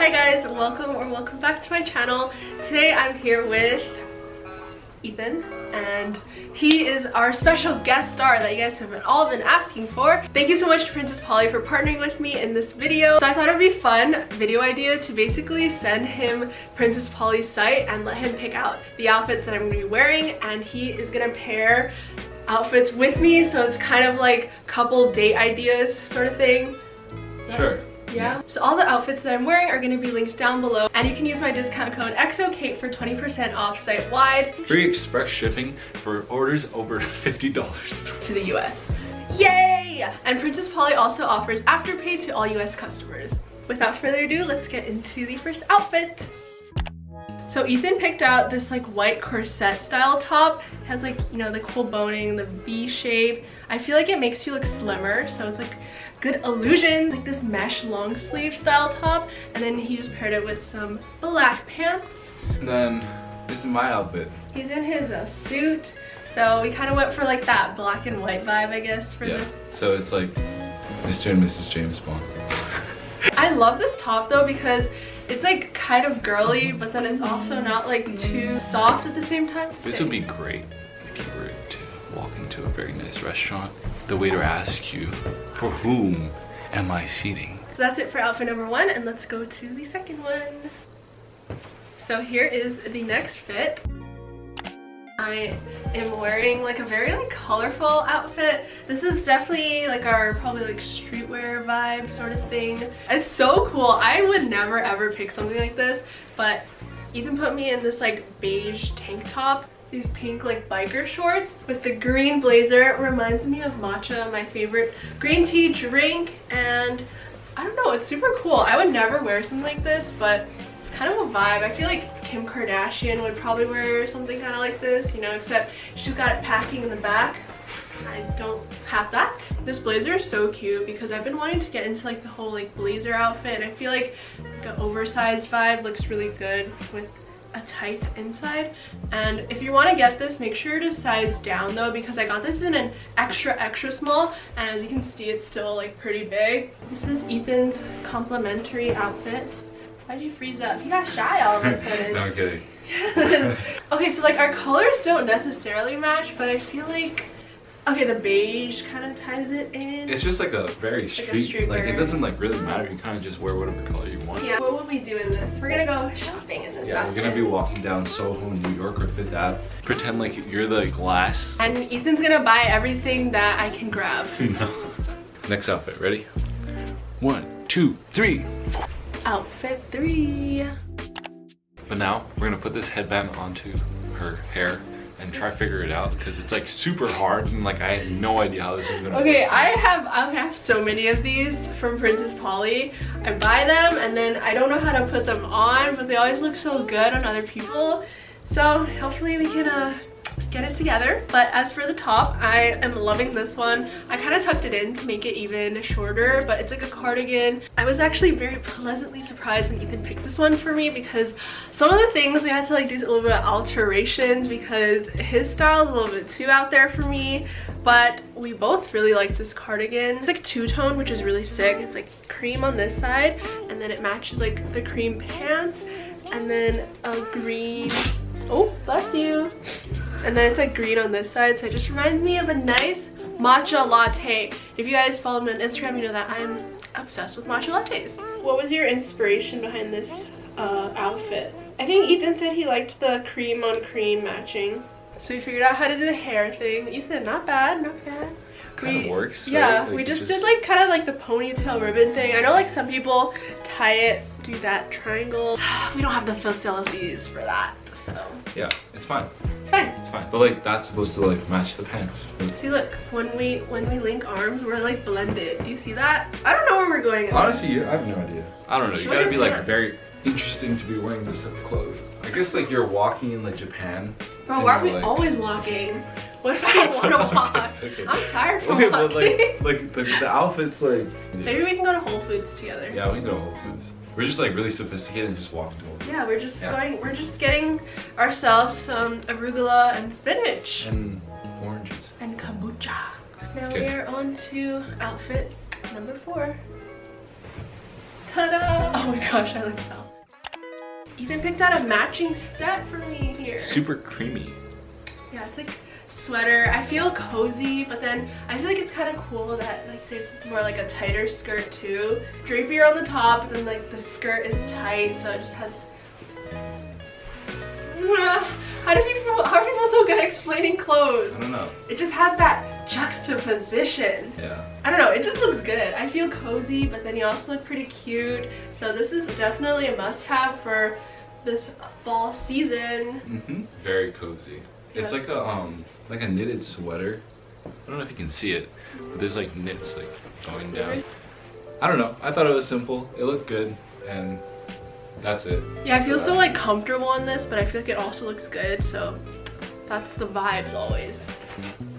Hi guys, welcome or welcome back to my channel. Today I'm here with Ethan and he is our special guest star that you guys have all been asking for. Thank you so much to Princess Polly for partnering with me in this video. So I thought it would be fun video idea to basically send him Princess Polly's site and let him pick out the outfits that I'm going to be wearing and he is going to pair outfits with me so it's kind of like couple date ideas sort of thing. Sure. Yeah. So all the outfits that I'm wearing are going to be linked down below and you can use my discount code XOKATE for 20% off site wide Free express shipping for orders over $50. to the US. Yay! And Princess Polly also offers Afterpay to all US customers. Without further ado, let's get into the first outfit. So Ethan picked out this like white corset style top. It has like, you know, the cool boning, the V shape. I feel like it makes you look slimmer, so it's like good illusion. Like this mesh long sleeve style top. And then he just paired it with some black pants. And then this is my outfit. He's in his uh, suit. So we kind of went for like that black and white vibe, I guess, for yeah. this. So it's like Mr. and Mrs. James Bond. I love this top though because it's like kind of girly, but then it's also not like too soft at the same time. This would be great if you were to walk into a very nice restaurant. The waiter asks you, for whom am I seating? So that's it for outfit number one and let's go to the second one. So here is the next fit. I am wearing like a very like colorful outfit. This is definitely like our probably like streetwear vibe sort of thing. It's so cool. I would never ever pick something like this, but Ethan put me in this like beige tank top these pink like biker shorts with the green blazer. It reminds me of matcha, my favorite green tea drink. And I don't know, it's super cool. I would never wear something like this, but it's kind of a vibe. I feel like Kim Kardashian would probably wear something kind of like this, you know, except she's got it packing in the back. I don't have that. This blazer is so cute because I've been wanting to get into like the whole like blazer outfit and I feel like the oversized vibe looks really good with a tight inside and if you want to get this make sure to size down though because I got this in an extra extra small and as you can see it's still like pretty big this is Ethan's complimentary outfit why did you freeze up? He got shy all of a sudden. no, I'm kidding. okay, so like our colors don't necessarily match, but I feel like Okay, the beige kind of ties it in. It's just like a very street, street like, it doesn't like really matter. You kind of just wear whatever color you want. Yeah, what would we do in this? We're gonna go shopping in this Yeah, outfit. you're gonna be walking down Soho, New York, or Fifth Ave. Pretend like you're the glass. And Ethan's gonna buy everything that I can grab. no. Next outfit, ready? One, two, three. Outfit three. But now we're gonna put this headband onto her hair and try figure it out because it's like super hard and like I had no idea how this was gonna Okay, work. I have I have so many of these from Princess Polly. I buy them and then I don't know how to put them on, but they always look so good on other people. So hopefully we can uh, get it together. But as for the top, I am loving this one. I kind of tucked it in to make it even shorter, but it's like a cardigan. I was actually very pleasantly surprised when Ethan picked this one for me because some of the things we had to like do a little bit of alterations because his style is a little bit too out there for me. But we both really like this cardigan. It's like two-tone, which is really sick. It's like cream on this side, and then it matches like the cream pants, and then a green Oh, bless you. And then it's like green on this side, so it just reminds me of a nice matcha latte. If you guys follow me on Instagram, you know that I'm obsessed with matcha lattes. What was your inspiration behind this uh, outfit? I think Ethan said he liked the cream on cream matching. So we figured out how to do the hair thing. Ethan, not bad, not bad. Kinda We- works, right? Yeah, Like, we just, just- did like kind of like the ponytail ribbon thing. I know like some people tie it, do that triangle. We don't have the facilities for that, so Yeah, it's fine. it's fine. It's fine. But like that's supposed to like match the pants. See, look, when we when we link arms, we're like blended. Do you see that? I don't know where we're going. in this. Honestly, I have no idea. I don't know. You gotta your be like very interesting to be wearing this type of clothes. I guess like you're walking in like Japan. Bro, why are we like- always walking? What if I don't want to walk? Okay. I'm tired from Okay, walking. but like like the, the outfits like. Maybe we can go to Whole Foods together. Yeah, we can go to Whole Foods. We're just like really sophisticated and just walking to Whole Foods. Yeah, we're just Yeah. going. We're just getting ourselves some arugula and spinach And oranges. and kombucha. Now Okay. we are on to outfit number four. Ta-da! Oh my gosh, I like fell. Ethan picked out a matching set for me here. Super creamy. Yeah, it's like sweater. I feel cozy, but then I feel like it's kind of cool that like there's more like a tighter skirt too. Drapier on the top, and then like the skirt is tight, so it just has. How do people? How are people so good at explaining clothes? I don't know. It just has that juxtaposition. Yeah. I don't know, it just looks good. I feel cozy, but then you also look pretty cute. So this is definitely a must-have for this fall season. Mm-hmm. Very cozy. It's like a um like a knitted sweater. I don't know if you can see it, but there's like knits like going down. I don't know. I thought it was simple. It looked good, and that's it. Yeah, I feel so like comfortable in this, but I feel like it also looks good. So that's the vibes always.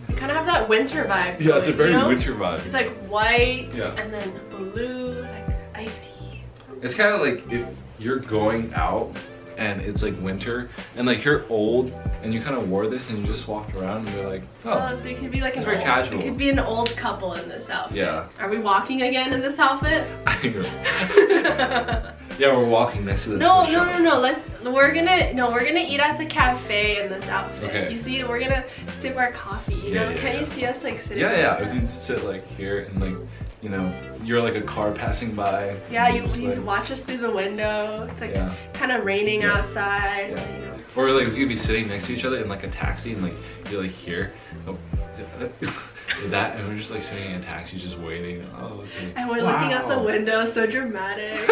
I Kind of have that winter vibe. Yeah, it's a very you know? winter vibe. It's like white Yeah. and then blue, like icy. It's kind of like if you're going out and it's like winter and like you're old and you kind of wore this and you just walked around and you're like, Oh, oh, so you could be like It's an very old, casual. You could be an old couple in this outfit. Yeah. Are we walking again in this outfit? I think we're- yeah, we're walking next to the No, no, no, no. Let's. We're gonna. No, we're gonna eat at the cafe in this outfit. Okay. You see, we're gonna sip our coffee. You Yeah, know, yeah, can't yeah. you see us like sitting? Yeah, yeah. like We can sit like here and like, you know, you're like a car passing by. Yeah, you, you like- watch us through the window. It's like kind of raining outside. Yeah. You know. Or like we could be sitting next to each other in like a taxi and like you're like here. Oh, that and we're just like sitting in a taxi just waiting. Oh, okay. And we're looking out the window, so dramatic.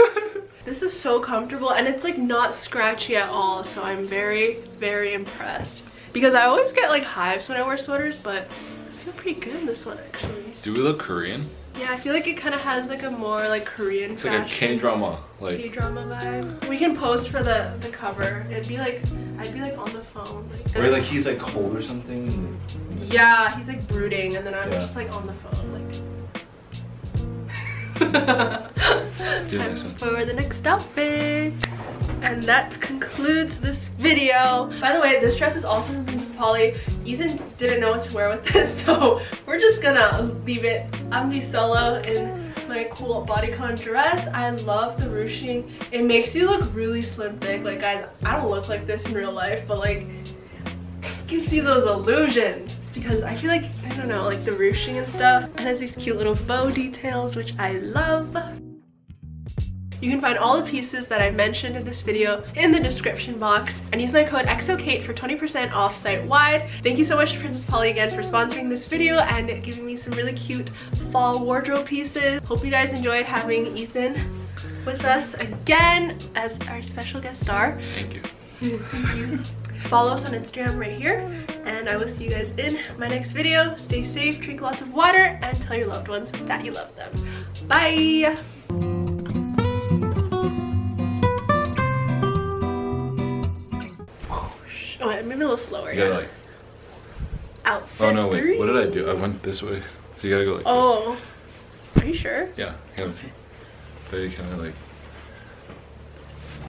this is so comfortable and it's like not scratchy at all, so I'm very, very impressed. Because I always get like hives when I wear sweaters, but I feel pretty good in this one actually. Do we look Korean? Yeah, I feel like it kind of has like a more like Korean It's like a fashion. K-drama. Like K-drama vibe. We can post for the the cover. It'd be like I'd be like on the phone. Like, Where like he's like cold or something. yeah, he's like brooding, and then I'm Yeah. just like on the phone, like. Do the next Time for the next outfit. And that concludes this video. By the way, this dress is also from Princess Polly. Ethan didn't know what to wear with this, so we're just gonna leave it. I'm gonna be solo in my cool bodycon dress. I love the ruching. It makes you look really slim thick. Like guys, I don't look like this in real life, but like gives you those illusions because I feel like, I don't know, like the ruching and stuff. And has these cute little bow details, which I love. You can find all the pieces that I mentioned in this video in the description box and use my code XOKATE for 20% off site-wide. Thank you so much to Princess Polly again for sponsoring this video and giving me some really cute fall wardrobe pieces. Hope you guys enjoyed having Ethan with us again as our special guest star. Thank you. Thank you. Follow us on Instagram right here. And I will see you guys in my next video. Stay safe, drink lots of water, and tell your loved ones that you love them. Bye! Oh, maybe a little slower. You yeah. like. Outfit Oh no, wait. three. What did I do? I went this way. So you gotta go like this. Oh, are you sure? Yeah. Of. But you kind of like